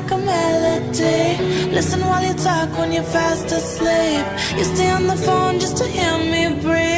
like a melody. Listen while you talk when you're fast asleep. You stay on the phone just to hear me breathe.